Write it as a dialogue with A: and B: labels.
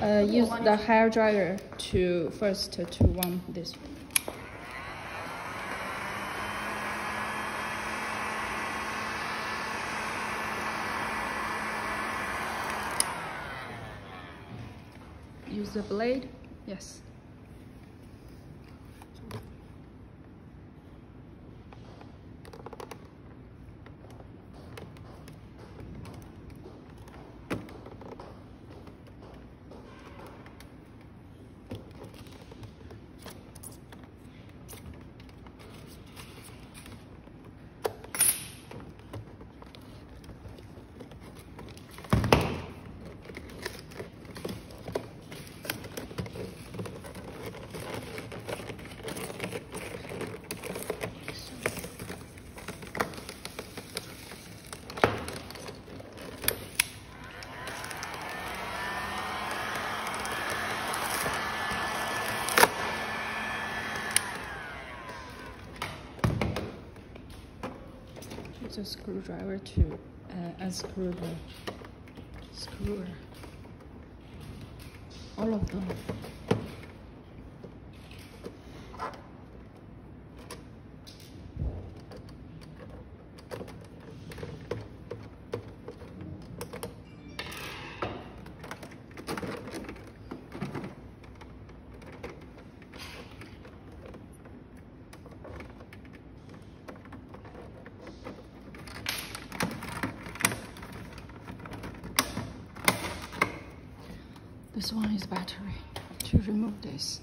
A: Uh, use the hair dryer to first to warm this. Use the blade. Yes. Use a screwdriver to uh, unscrew the screwer. All of them. This one is battery to remove this.